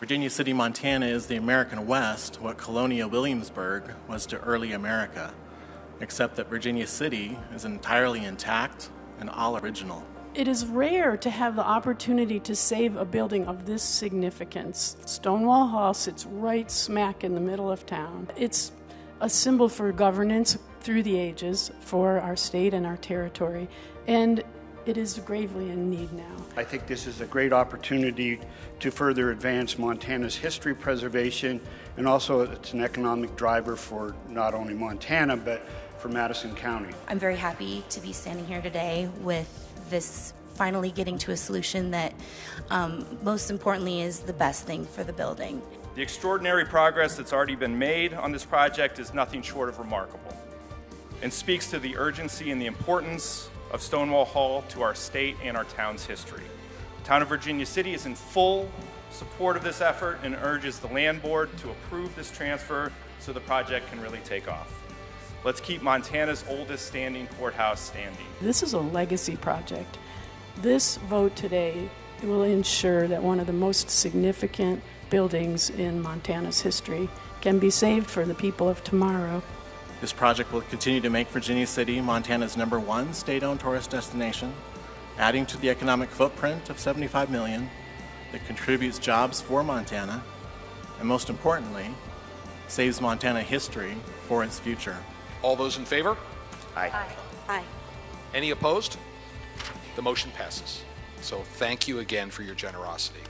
Virginia City, Montana is the American West, what Colonial Williamsburg was to early America, except that Virginia City is entirely intact and all original. It is rare to have the opportunity to save a building of this significance. Stonewall Hall sits right smack in the middle of town. It's a symbol for governance through the ages for our state and our territory, and it is gravely in need now. I think this is a great opportunity to further advance Montana's history preservation, and also it's an economic driver for not only Montana but for Madison County. I'm very happy to be standing here today with this finally getting to a solution that, um, most importantly, is the best thing for the building. The extraordinary progress that's already been made on this project is nothing short of remarkable and speaks to the urgency and the importance of Stonewall Hall to our state and our town's history. The town of Virginia City is in full support of this effort and urges the land board to approve this transfer so the project can really take off. Let's keep Montana's oldest standing courthouse standing. This is a legacy project. This vote today will ensure that one of the most significant buildings in Montana's history can be saved for the people of tomorrow. This project will continue to make Virginia City Montana's number one state-owned tourist destination, adding to the economic footprint of 75 million that contributes jobs for Montana, and most importantly, saves Montana history for its future. All those in favor? Aye. Aye. Any opposed? The motion passes. So thank you again for your generosity.